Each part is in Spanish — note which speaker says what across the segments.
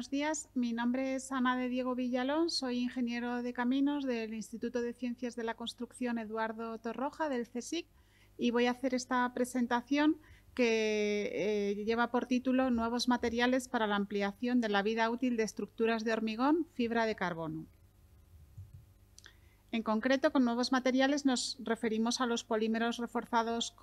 Speaker 1: Buenos días, mi nombre es Ana de Diego Villalón, soy ingeniero de caminos del Instituto de Ciencias de la Construcción Eduardo Torroja del CSIC y voy a hacer esta presentación que eh, lleva por título Nuevos materiales para la ampliación de la vida útil de estructuras de hormigón, fibra de carbono. En concreto, con nuevos materiales nos referimos a los polímeros reforzados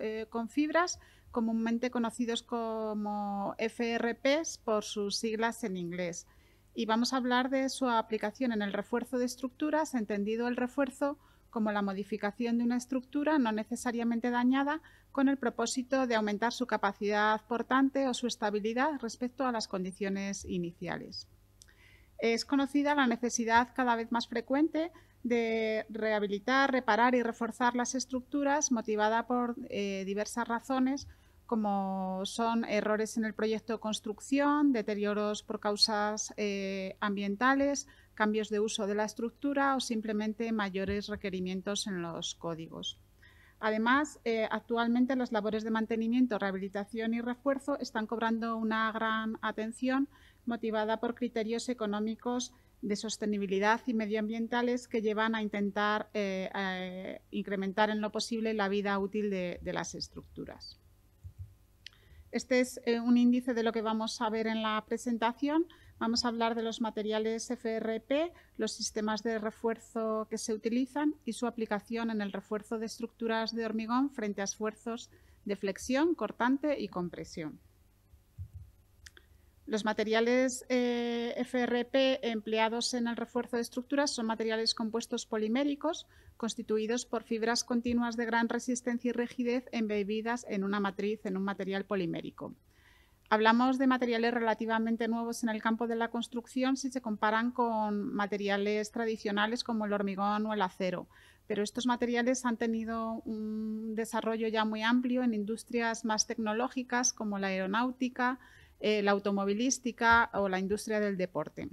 Speaker 1: eh, con fibras, comúnmente conocidos como FRPs por sus siglas en inglés. Y vamos a hablar de su aplicación en el refuerzo de estructuras, entendido el refuerzo como la modificación de una estructura no necesariamente dañada con el propósito de aumentar su capacidad portante o su estabilidad respecto a las condiciones iniciales. Es conocida la necesidad cada vez más frecuente de rehabilitar, reparar y reforzar las estructuras motivada por eh, diversas razones como son errores en el proyecto de construcción, deterioros por causas eh, ambientales, cambios de uso de la estructura o simplemente mayores requerimientos en los códigos. Además, eh, actualmente las labores de mantenimiento, rehabilitación y refuerzo están cobrando una gran atención motivada por criterios económicos de sostenibilidad y medioambientales que llevan a intentar eh, incrementar en lo posible la vida útil de las estructuras. Este es eh, un índice de lo que vamos a ver en la presentación. Vamos a hablar de los materiales FRP, los sistemas de refuerzo que se utilizan y su aplicación en el refuerzo de estructuras de hormigón frente a esfuerzos de flexión, cortante y compresión. Los materiales eh, FRP empleados en el refuerzo de estructuras son materiales compuestos poliméricos constituidos por fibras continuas de gran resistencia y rigidez embebidas en una matriz en un material polimérico. Hablamos de materiales relativamente nuevos en el campo de la construcción si se comparan con materiales tradicionales como el hormigón o el acero, pero estos materiales han tenido un desarrollo ya muy amplio en industrias más tecnológicas como la aeronáutica, eh, la automovilística o la industria del deporte.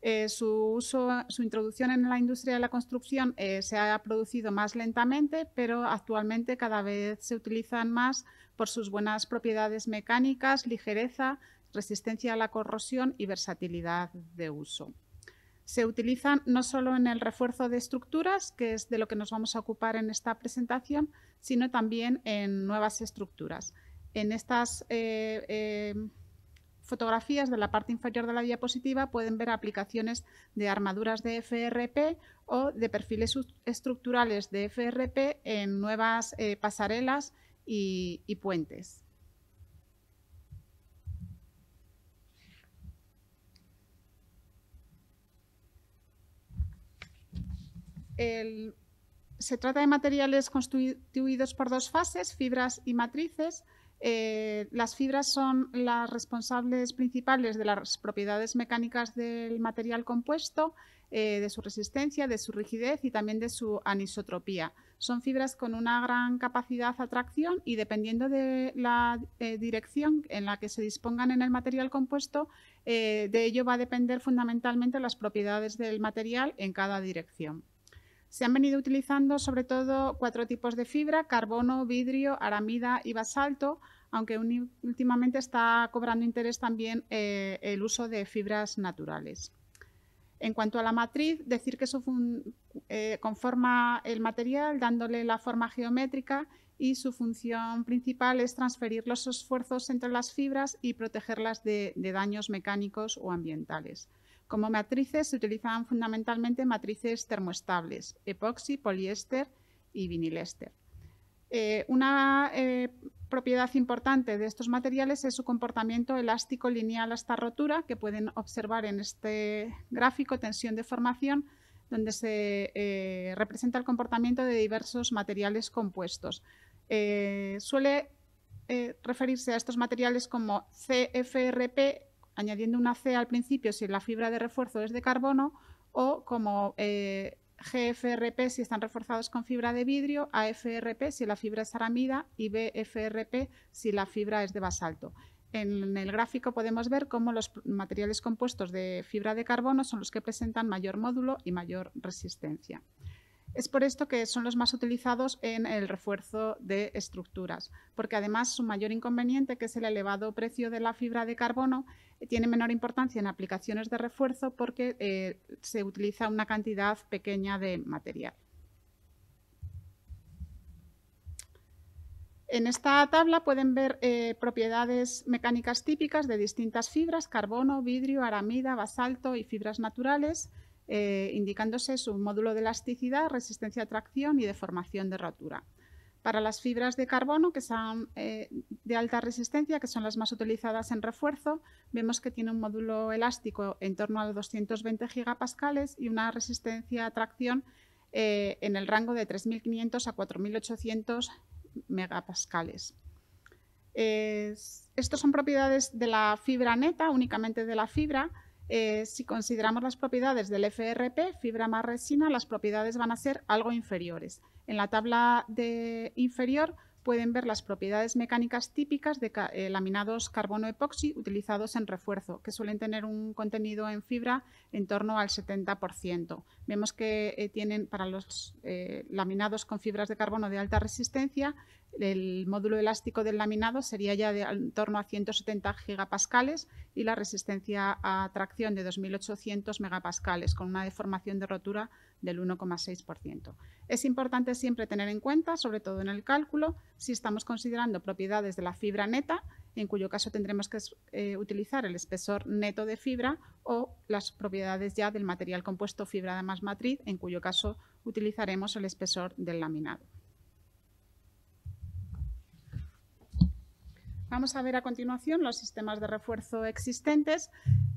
Speaker 1: Eh, su, uso, su introducción en la industria de la construcción eh, se ha producido más lentamente, pero actualmente cada vez se utilizan más por sus buenas propiedades mecánicas, ligereza, resistencia a la corrosión y versatilidad de uso. Se utilizan no solo en el refuerzo de estructuras, que es de lo que nos vamos a ocupar en esta presentación, sino también en nuevas estructuras. En estas fotografías de la parte inferior de la diapositiva pueden ver aplicaciones de armaduras de FRP o de perfiles estructurales de FRP en nuevas eh, pasarelas y, puentes. Se trata de materiales constituidos por dos fases, fibras y matrices, eh, las fibras son las responsables principales de las propiedades mecánicas del material compuesto, eh, de su resistencia, de su rigidez y también de su anisotropía. Son fibras con una gran capacidad de atracción y dependiendo de la eh, dirección en la que se dispongan en el material compuesto, de ello va a depender fundamentalmente las propiedades del material en cada dirección. Se han venido utilizando sobre todo cuatro tipos de fibra, carbono, vidrio, aramida y basalto, aunque últimamente está cobrando interés también eh, el uso de fibras naturales. En cuanto a la matriz, decir que eh, conforma el material dándole la forma geométrica y su función principal es transferir los esfuerzos entre las fibras y protegerlas de daños mecánicos o ambientales. Como matrices se utilizan fundamentalmente matrices termoestables, epoxi, poliéster y vinilester. Eh, una eh, propiedad importante de estos materiales es su comportamiento elástico lineal hasta rotura, que pueden observar en este gráfico tensión de formación, donde se eh, representa el comportamiento de diversos materiales compuestos. suele referirse a estos materiales como CFRP añadiendo una C al principio si la fibra de refuerzo es de carbono o como eh, GFRP si están reforzados con fibra de vidrio, AFRP si la fibra es aramida y BFRP si la fibra es de basalto. En el gráfico podemos ver cómo los materiales compuestos de fibra de carbono son los que presentan mayor módulo y mayor resistencia. Es por esto que son los más utilizados en el refuerzo de estructuras, porque además su mayor inconveniente, que es el elevado precio de la fibra de carbono, tiene menor importancia en aplicaciones de refuerzo porque eh, se utiliza una cantidad pequeña de material. En esta tabla pueden ver eh, propiedades mecánicas típicas de distintas fibras, carbono, vidrio, aramida, basalto y fibras naturales, eh, indicándose su módulo de elasticidad, resistencia a tracción y deformación de rotura. Para las fibras de carbono, que son eh, de alta resistencia, que son las más utilizadas en refuerzo, vemos que tiene un módulo elástico en torno a 220 gigapascales y una resistencia a tracción en el rango de 3.500 a 4.800 megapascales. estos son propiedades de la fibra neta, únicamente de la fibra. Eh, si consideramos las propiedades del FRP, fibra más resina, las propiedades van a ser algo inferiores. En la tabla inferior pueden ver las propiedades mecánicas típicas de eh, laminados carbono-epoxi utilizados en refuerzo, que suelen tener un contenido en fibra en torno al 70%. Vemos que eh, tienen para los laminados con fibras de carbono de alta resistencia, el módulo elástico del laminado sería ya de en torno a 170 gigapascales y la resistencia a tracción de 2.800 megapascales, con una deformación de rotura del 1,6%. Es importante siempre tener en cuenta, sobre todo en el cálculo, si estamos considerando propiedades de la fibra neta, en cuyo caso tendremos que eh, utilizar el espesor neto de fibra o las propiedades ya del material compuesto fibra de más matriz, en cuyo caso utilizaremos el espesor del laminado. Vamos a ver a continuación los sistemas de refuerzo existentes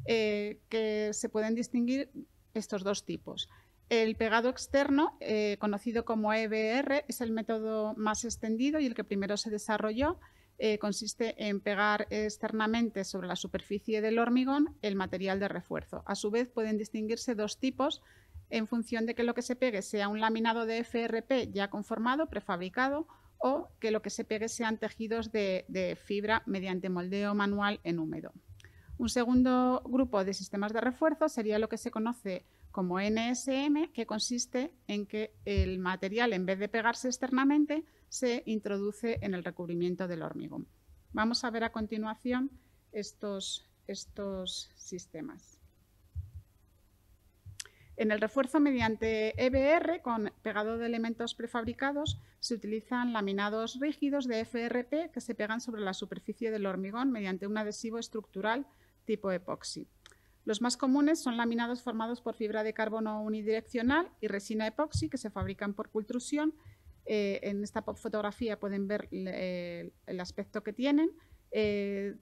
Speaker 1: eh, que se pueden distinguir estos dos tipos. El pegado externo, eh, conocido como EBR, es el método más extendido y el que primero se desarrolló. Eh, consiste en pegar externamente sobre la superficie del hormigón el material de refuerzo. A su vez, pueden distinguirse dos tipos en función de que lo que se pegue sea un laminado de FRP ya conformado, prefabricado, o que lo que se pegue sean tejidos de fibra mediante moldeo manual en húmedo. Un segundo grupo de sistemas de refuerzo sería lo que se conoce como NSM, que consiste en que el material, en vez de pegarse externamente, se introduce en el recubrimiento del hormigón. Vamos a ver a continuación estos, estos sistemas. En el refuerzo mediante EBR, con pegado de elementos prefabricados, se utilizan laminados rígidos de FRP que se pegan sobre la superficie del hormigón mediante un adhesivo estructural tipo epoxi. Los más comunes son laminados formados por fibra de carbono unidireccional y resina epoxi que se fabrican por pultrusión. Eh, en esta fotografía pueden ver el aspecto que tienen. Eh,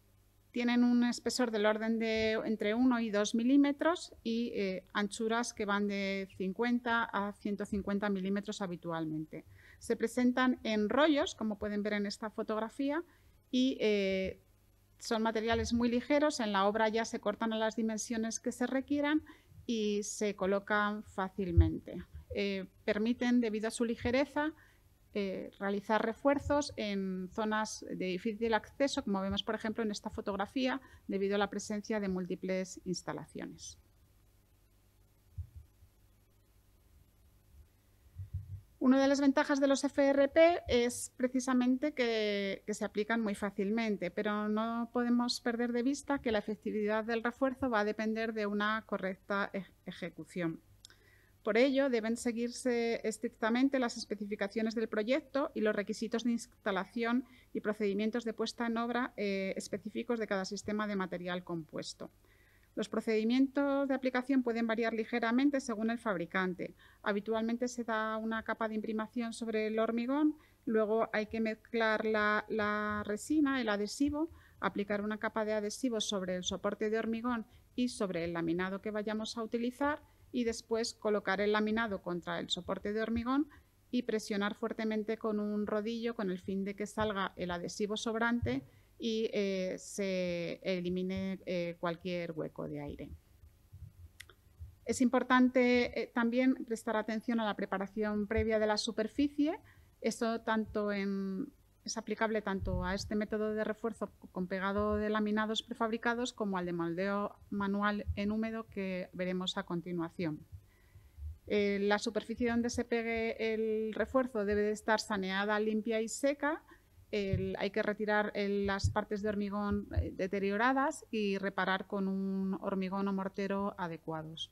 Speaker 1: tienen un espesor del orden de entre 1 y 2 milímetros y eh, anchuras que van de 50 a 150 milímetros habitualmente. Se presentan en rollos, como pueden ver en esta fotografía, y son materiales muy ligeros, en la obra ya se cortan a las dimensiones que se requieran y se colocan fácilmente. Eh, permiten, debido a su ligereza, eh, realizar refuerzos en zonas de difícil acceso, como vemos por ejemplo en esta fotografía, debido a la presencia de múltiples instalaciones. Una de las ventajas de los FRP es precisamente que, se aplican muy fácilmente, pero no podemos perder de vista que la efectividad del refuerzo va a depender de una correcta ejecución. Por ello, deben seguirse estrictamente las especificaciones del proyecto y los requisitos de instalación y procedimientos de puesta en obra eh, específicos de cada sistema de material compuesto. Los procedimientos de aplicación pueden variar ligeramente según el fabricante. Habitualmente se da una capa de imprimación sobre el hormigón, luego hay que mezclar la, resina, el adhesivo, aplicar una capa de adhesivo sobre el soporte de hormigón y sobre el laminado que vayamos a utilizar y después colocar el laminado contra el soporte de hormigón y presionar fuertemente con un rodillo con el fin de que salga el adhesivo sobrante y eh, se elimine eh, cualquier hueco de aire. Es importante eh, también prestar atención a la preparación previa de la superficie, esto tanto en es aplicable tanto a este método de refuerzo con pegado de laminados prefabricados como al de moldeo manual en húmedo que veremos a continuación. Eh, la superficie donde se pegue el refuerzo debe de estar saneada, limpia y seca. hay que retirar las partes de hormigón eh, deterioradas y reparar con un hormigón o mortero adecuados.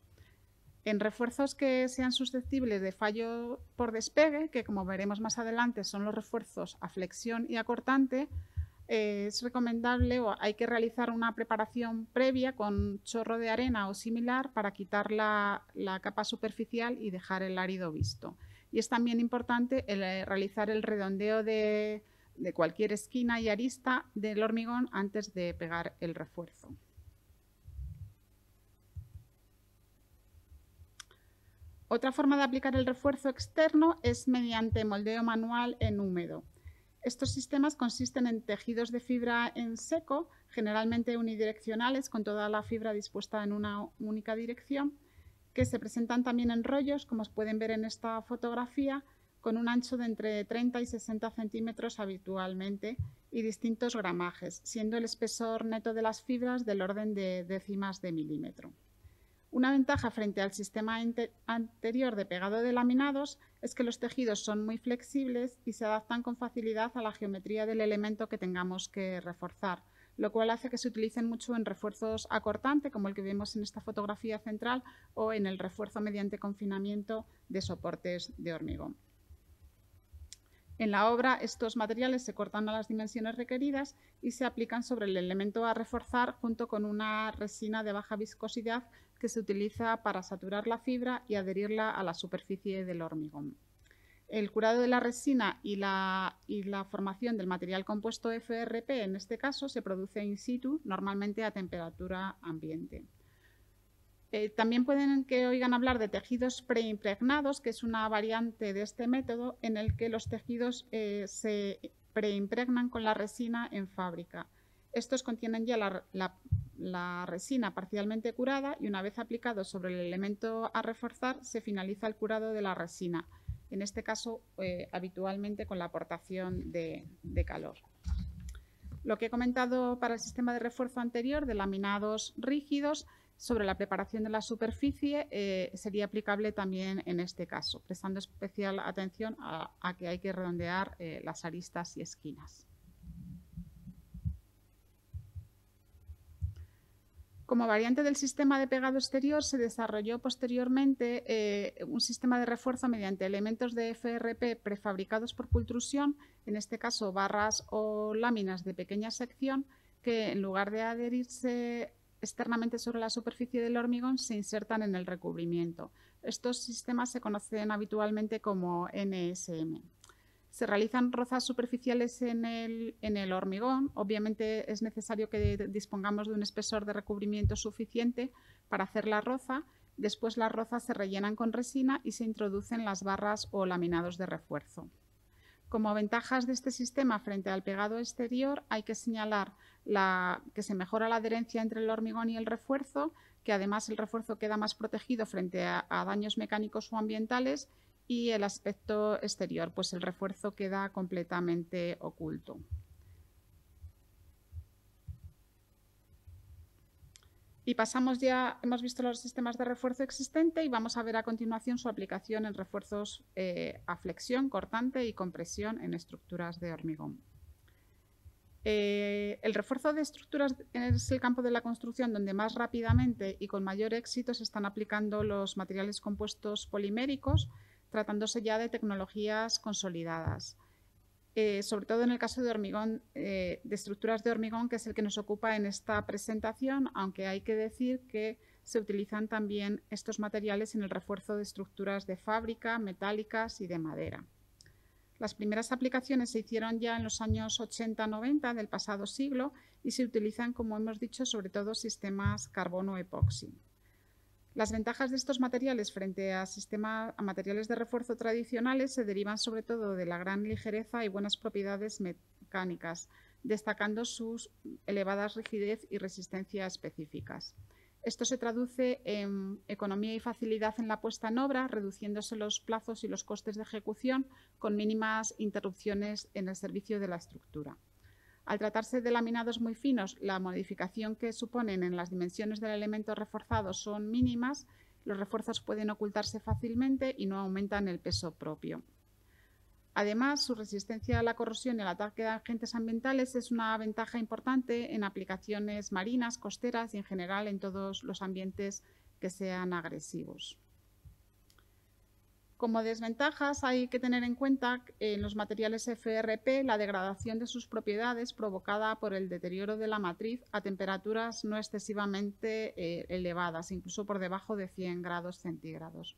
Speaker 1: En refuerzos que sean susceptibles de fallo por despegue, que como veremos más adelante son los refuerzos a flexión y a cortante, eh, es recomendable o hay que realizar una preparación previa con chorro de arena o similar para quitar la, capa superficial y dejar el árido visto. Y es también importante eh, realizar el redondeo de cualquier esquina y arista del hormigón antes de pegar el refuerzo. Otra forma de aplicar el refuerzo externo es mediante moldeo manual en húmedo. Estos sistemas consisten en tejidos de fibra en seco, generalmente unidireccionales, con toda la fibra dispuesta en una única dirección, que se presentan también en rollos, como pueden ver en esta fotografía, con un ancho de entre 30 y 60 centímetros habitualmente y distintos gramajes, siendo el espesor neto de las fibras del orden de décimas de milímetro. Una ventaja frente al sistema anterior de pegado de laminados es que los tejidos son muy flexibles y se adaptan con facilidad a la geometría del elemento que tengamos que reforzar, lo cual hace que se utilicen mucho en refuerzos a cortante, como el que vemos en esta fotografía central, o en el refuerzo mediante confinamiento de soportes de hormigón. En la obra, estos materiales se cortan a las dimensiones requeridas y se aplican sobre el elemento a reforzar junto con una resina de baja viscosidad que se utiliza para saturar la fibra y adherirla a la superficie del hormigón. El curado de la resina y la, formación del material compuesto FRP, en este caso, se produce in situ, normalmente a temperatura ambiente. Eh, también pueden que oigan hablar de tejidos preimpregnados, que es una variante de este método en el que los tejidos eh, se preimpregnan con la resina en fábrica. Estos contienen ya la, resina parcialmente curada y una vez aplicado sobre el elemento a reforzar se finaliza el curado de la resina, en este caso eh, habitualmente con la aportación de calor. Lo que he comentado para el sistema de refuerzo anterior de laminados rígidos sobre la preparación de la superficie eh, sería aplicable también en este caso, prestando especial atención a, que hay que redondear eh, las aristas y esquinas. Como variante del sistema de pegado exterior, se desarrolló posteriormente eh, un sistema de refuerzo mediante elementos de FRP prefabricados por pultrusión, en este caso barras o láminas de pequeña sección, que en lugar de adherirse externamente sobre la superficie del hormigón se insertan en el recubrimiento. Estos sistemas se conocen habitualmente como NSM. Se realizan rozas superficiales en el, hormigón. Obviamente es necesario que dispongamos de un espesor de recubrimiento suficiente para hacer la roza. Después las rozas se rellenan con resina y se introducen las barras o laminados de refuerzo. Como ventajas de este sistema frente al pegado exterior hay que señalar que se mejora la adherencia entre el hormigón y el refuerzo, que además el refuerzo queda más protegido frente a, daños mecánicos o ambientales y el aspecto exterior, pues el refuerzo queda completamente oculto. Y pasamos ya, hemos visto los sistemas de refuerzo existente y vamos a ver a continuación su aplicación en refuerzos eh, a flexión, cortante y compresión en estructuras de hormigón. Eh, el refuerzo de estructuras es el campo de la construcción donde más rápidamente y con mayor éxito se están aplicando los materiales compuestos poliméricos, tratándose ya de tecnologías consolidadas. Eh, sobre todo en el caso de hormigón, eh, de estructuras de hormigón, que es el que nos ocupa en esta presentación, aunque hay que decir que se utilizan también estos materiales en el refuerzo de estructuras de fábrica, metálicas y de madera. Las primeras aplicaciones se hicieron ya en los años 80-90 del pasado siglo y se utilizan, como hemos dicho, sobre todo sistemas carbono-epoxi. Las ventajas de estos materiales frente a, a materiales de refuerzo tradicionales se derivan sobre todo de la gran ligereza y buenas propiedades mecánicas, destacando sus elevadas rigidez y resistencia específicas. Esto se traduce en economía y facilidad en la puesta en obra, reduciéndose los plazos y los costes de ejecución con mínimas interrupciones en el servicio de la estructura. Al tratarse de laminados muy finos, la modificación que suponen en las dimensiones del elemento reforzado son mínimas, los refuerzos pueden ocultarse fácilmente y no aumentan el peso propio. Además, su resistencia a la corrosión y al ataque de agentes ambientales es una ventaja importante en aplicaciones marinas, costeras y en general en todos los ambientes que sean agresivos. Como desventajas hay que tener en cuenta en los materiales FRP la degradación de sus propiedades provocada por el deterioro de la matriz a temperaturas no excesivamente eh, elevadas, incluso por debajo de 100 grados centígrados.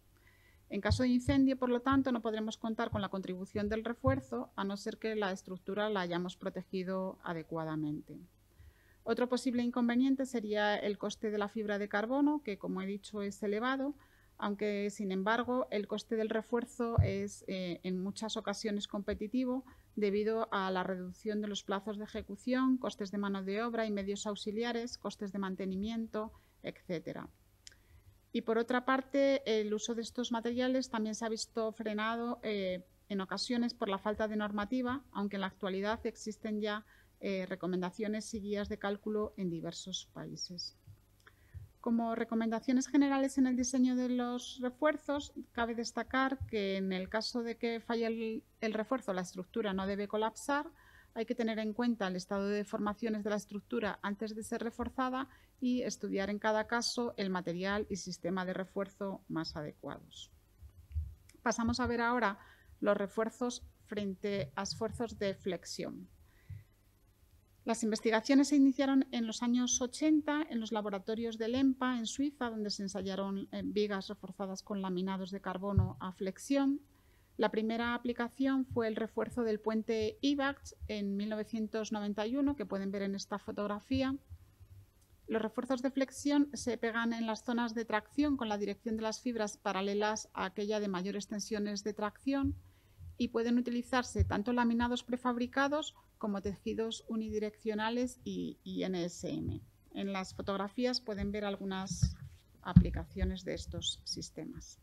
Speaker 1: En caso de incendio, por lo tanto, no podremos contar con la contribución del refuerzo, a no ser que la estructura la hayamos protegido adecuadamente. Otro posible inconveniente sería el coste de la fibra de carbono, que como he dicho es elevado, aunque sin embargo el coste del refuerzo es eh, en muchas ocasiones competitivo debido a la reducción de los plazos de ejecución, costes de mano de obra y medios auxiliares, costes de mantenimiento, etc. Y por otra parte, el uso de estos materiales también se ha visto frenado eh, en ocasiones por la falta de normativa, aunque en la actualidad existen ya eh, recomendaciones y guías de cálculo en diversos países. Como recomendaciones generales en el diseño de los refuerzos, cabe destacar que en el caso de que falle el refuerzo, la estructura no debe colapsar, hay que tener en cuenta el estado de deformaciones de la estructura antes de ser reforzada y estudiar en cada caso el material y sistema de refuerzo más adecuados. Pasamos a ver ahora los refuerzos frente a esfuerzos de flexión. Las investigaciones se iniciaron en los años 80 en los laboratorios de LEMPA en Suiza, donde se ensayaron eh, vigas reforzadas con laminados de carbono a flexión. La primera aplicación fue el refuerzo del puente IVAX en 1991, que pueden ver en esta fotografía. Los refuerzos de flexión se pegan en las zonas de tracción con la dirección de las fibras paralelas a aquella de mayores tensiones de tracción y pueden utilizarse tanto laminados prefabricados como tejidos unidireccionales y, y NSM. En las fotografías pueden ver algunas aplicaciones de estos sistemas.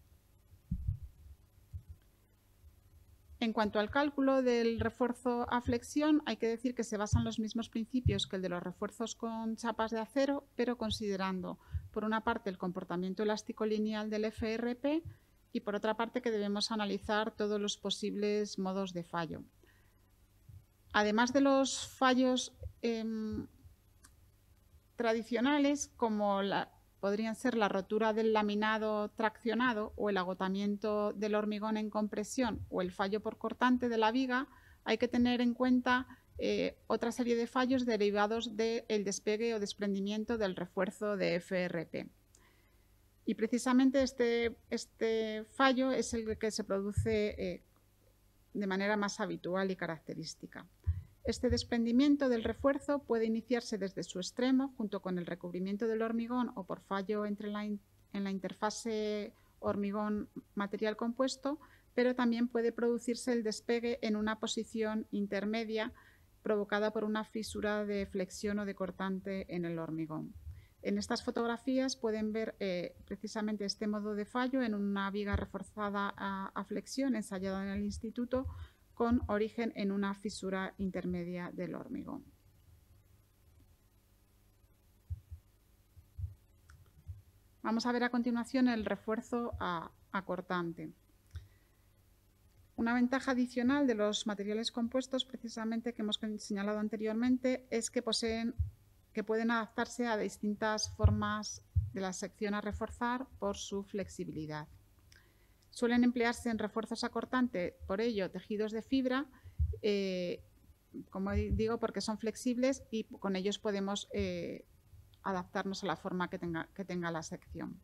Speaker 1: En cuanto al cálculo del refuerzo a flexión, hay que decir que se basan los mismos principios que el de los refuerzos con chapas de acero, pero considerando, por una parte, el comportamiento elástico lineal del FRP y, por otra parte, que debemos analizar todos los posibles modos de fallo. Además de los fallos em, tradicionales, como podrían ser la rotura del laminado traccionado o el agotamiento del hormigón en compresión o el fallo por cortante de la viga, hay que tener en cuenta eh, otra serie de fallos derivados del despegue o desprendimiento del refuerzo de FRP. Y precisamente este, este fallo es el que se produce eh, de manera más habitual y característica. Este desprendimiento del refuerzo puede iniciarse desde su extremo junto con el recubrimiento del hormigón o por fallo entre en la interfase hormigón-material compuesto, pero también puede producirse el despegue en una posición intermedia provocada por una fisura de flexión o de cortante en el hormigón. En estas fotografías pueden ver eh, precisamente este modo de fallo en una viga reforzada a flexión ensayada en el instituto con origen en una fisura intermedia del hormigón. Vamos a ver a continuación el refuerzo acortante. Una ventaja adicional de los materiales compuestos, precisamente que hemos señalado anteriormente, es que poseen que pueden adaptarse a distintas formas de la sección a reforzar por su flexibilidad. Suelen emplearse en refuerzos acortantes, por ello, tejidos de fibra, eh, como digo, porque son flexibles y con ellos podemos eh, adaptarnos a la forma que tenga, que tenga la sección.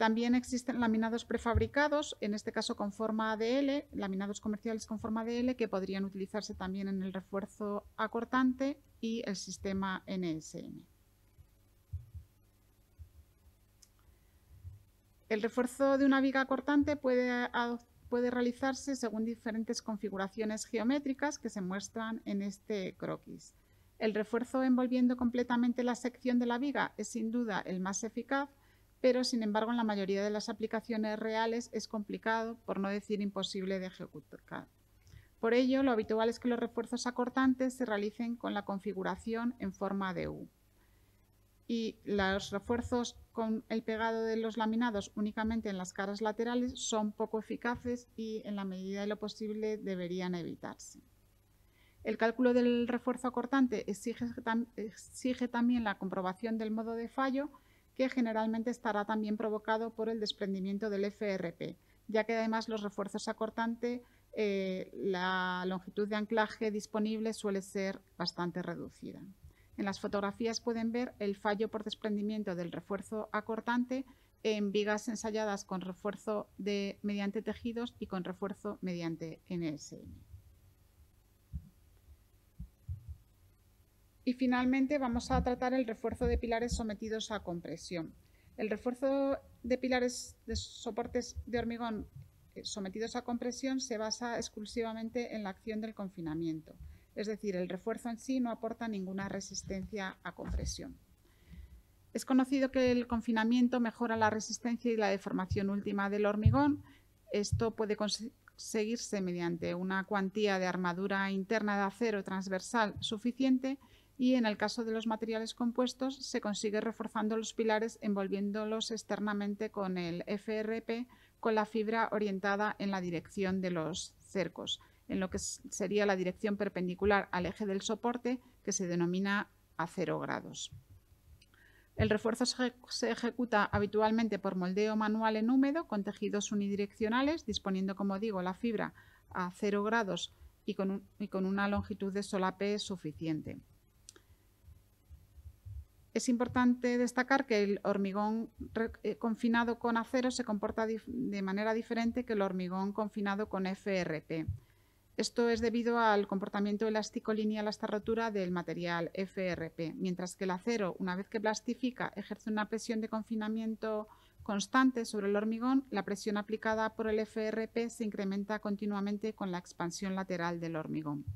Speaker 1: También existen laminados prefabricados, en este caso con forma ADL, laminados comerciales con forma ADL, que podrían utilizarse también en el refuerzo acortante y el sistema NSM. El refuerzo de una viga cortante puede, puede realizarse según diferentes configuraciones geométricas que se muestran en este croquis. El refuerzo envolviendo completamente la sección de la viga es sin duda el más eficaz, pero sin embargo en la mayoría de las aplicaciones reales es complicado, por no decir imposible de ejecutar. Por ello, lo habitual es que los refuerzos acortantes se realicen con la configuración en forma de U. Y los refuerzos con el pegado de los laminados únicamente en las caras laterales son poco eficaces y en la medida de lo posible deberían evitarse. El cálculo del refuerzo acortante exige, también la comprobación del modo de fallo, que generalmente estará también provocado por el desprendimiento del FRP, ya que además los refuerzos acortantes, eh, la longitud de anclaje disponible suele ser bastante reducida. En las fotografías pueden ver el fallo por desprendimiento del refuerzo acortante en vigas ensayadas con refuerzo de, mediante tejidos y con refuerzo mediante NSM. Y finalmente vamos a tratar el refuerzo de pilares sometidos a compresión. El refuerzo de pilares de soportes de hormigón eh, sometidos a compresión se basa exclusivamente en la acción del confinamiento, es decir, el refuerzo en sí no aporta ninguna resistencia a compresión. Es conocido que el confinamiento mejora la resistencia y la deformación última del hormigón. Esto puede conseguirse mediante una cuantía de armadura interna de acero transversal suficiente y en el caso de los materiales compuestos se consigue reforzando los pilares envolviéndolos externamente con el FRP con la fibra orientada en la dirección de los cercos, en lo que sería la dirección perpendicular al eje del soporte que se denomina a 0 grados. El refuerzo se ejecuta habitualmente por moldeo manual en húmedo con tejidos unidireccionales, disponiendo, como digo, la fibra a 0 grados y con, y con una longitud de solape suficiente. Es importante destacar que el hormigón eh, confinado con acero se comporta de manera diferente que el hormigón confinado con FRP. Esto es debido al comportamiento elástico lineal hasta rotura del material FRP, mientras que el acero, una vez que plastifica, ejerce una presión de confinamiento constante sobre el hormigón, la presión aplicada por el FRP se incrementa continuamente con la expansión lateral del hormigón.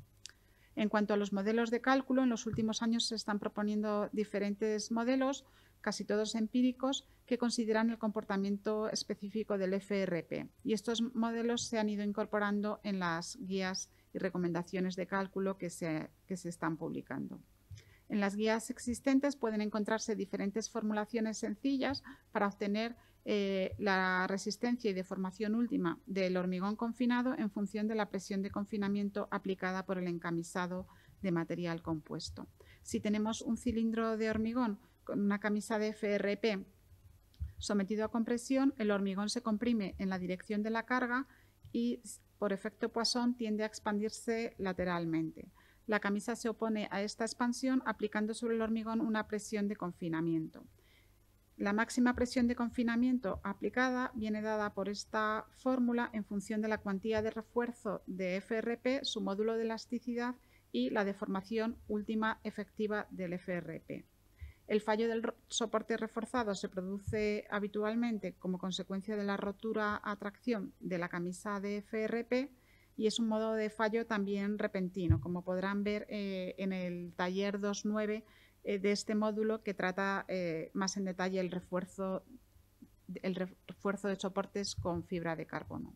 Speaker 1: En cuanto a los modelos de cálculo, en los últimos años se están proponiendo diferentes modelos, casi todos empíricos, que consideran el comportamiento específico del FRP. Y estos modelos se han ido incorporando en las guías y recomendaciones de cálculo que se, que se están publicando. En las guías existentes pueden encontrarse diferentes formulaciones sencillas para obtener eh, la resistencia y deformación última del hormigón confinado en función de la presión de confinamiento aplicada por el encamisado de material compuesto. Si tenemos un cilindro de hormigón con una camisa de FRP sometido a compresión, el hormigón se comprime en la dirección de la carga y por efecto Poisson tiende a expandirse lateralmente. La camisa se opone a esta expansión aplicando sobre el hormigón una presión de confinamiento. La máxima presión de confinamiento aplicada viene dada por esta fórmula en función de la cuantía de refuerzo de FRP, su módulo de elasticidad y la deformación última efectiva del FRP. El fallo del soporte reforzado se produce habitualmente como consecuencia de la rotura a tracción de la camisa de FRP y es un modo de fallo también repentino, como podrán ver eh, en el taller 2.9 eh, de este módulo que trata eh, más en detalle el refuerzo, el refuerzo de soportes con fibra de carbono.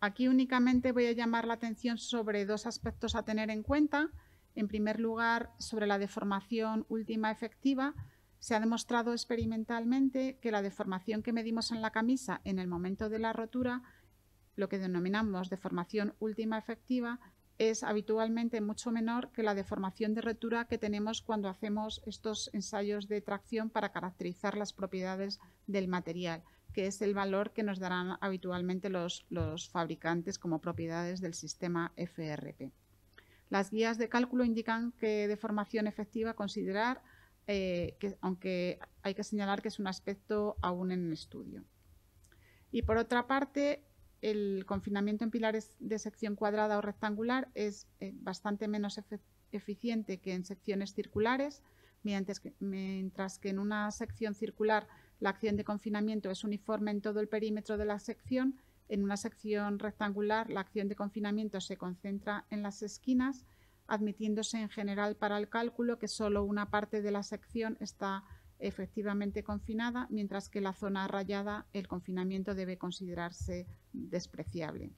Speaker 1: Aquí únicamente voy a llamar la atención sobre dos aspectos a tener en cuenta. En primer lugar, sobre la deformación última efectiva. Se ha demostrado experimentalmente que la deformación que medimos en la camisa en el momento de la rotura, lo que denominamos deformación última efectiva, es habitualmente mucho menor que la deformación de rotura que tenemos cuando hacemos estos ensayos de tracción para caracterizar las propiedades del material, que es el valor que nos darán habitualmente los, fabricantes como propiedades del sistema FRP. Las guías de cálculo indican que deformación efectiva considerar, eh, aunque hay que señalar que es un aspecto aún en estudio. Y por otra parte, el confinamiento en pilares de sección cuadrada o rectangular es eh, bastante menos eficiente que en secciones circulares, mientras que en una sección circular la acción de confinamiento es uniforme en todo el perímetro de la sección, en una sección rectangular la acción de confinamiento se concentra en las esquinas, admitiéndose en general para el cálculo que solo una parte de la sección está efectivamente confinada, mientras que la zona rayada el confinamiento debe considerarse despreciable.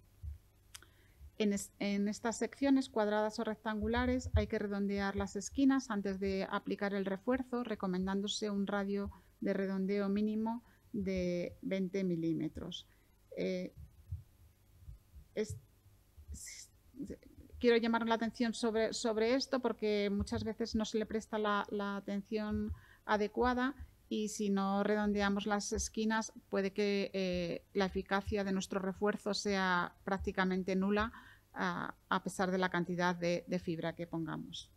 Speaker 1: En, estas secciones cuadradas o rectangulares hay que redondear las esquinas antes de aplicar el refuerzo, recomendándose un radio de redondeo mínimo de 20 milímetros. Eh, quiero llamar la atención sobre, esto porque muchas veces no se le presta la, atención adecuada y si no redondeamos las esquinas puede que eh, la eficacia de nuestro refuerzo sea prácticamente nula a, pesar de la cantidad de, fibra que pongamos.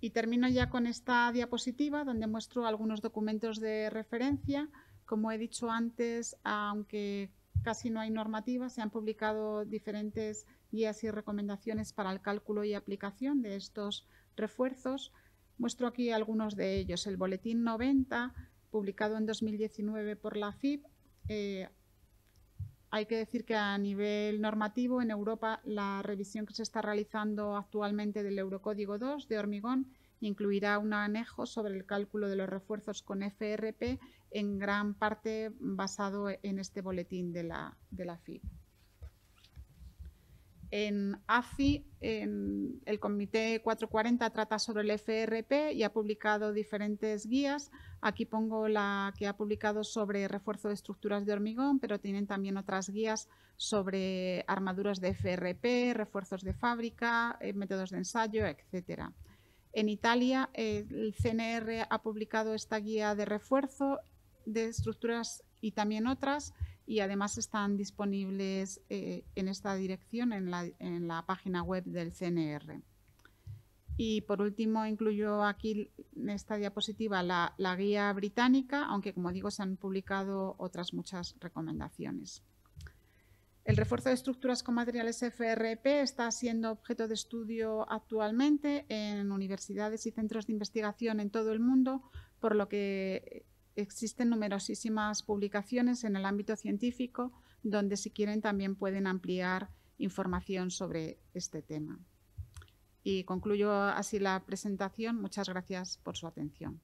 Speaker 1: Y termino ya con esta diapositiva donde muestro algunos documentos de referencia. Como he dicho antes, aunque casi no hay normativa, se han publicado diferentes guías y recomendaciones para el cálculo y aplicación de estos refuerzos. Muestro aquí algunos de ellos. El Boletín 90, publicado en 2019 por la FIP, hay que decir que a nivel normativo en Europa la revisión que se está realizando actualmente del Eurocódigo 2 de hormigón incluirá un anejo sobre el cálculo de los refuerzos con FRP en gran parte basado en este boletín de la, de la FIB. En AFI, el Comité 440 trata sobre el FRP y ha publicado diferentes guías. Aquí pongo la que ha publicado sobre refuerzo de estructuras de hormigón, pero tienen también otras guías sobre armaduras de FRP, refuerzos de fábrica, eh, métodos de ensayo, etc. En Italia, el CNR ha publicado esta guía de refuerzo de estructuras y también otras y además están disponibles eh, en esta dirección en la, página web del CNR. Y por último incluyo aquí en esta diapositiva la, guía británica, aunque como digo se han publicado otras muchas recomendaciones. El refuerzo de estructuras con materiales FRP está siendo objeto de estudio actualmente en universidades y centros de investigación en todo el mundo, por lo que existen numerosísimas publicaciones en el ámbito científico donde si quieren también pueden ampliar información sobre este tema. Y concluyo así la presentación. Muchas gracias por su atención.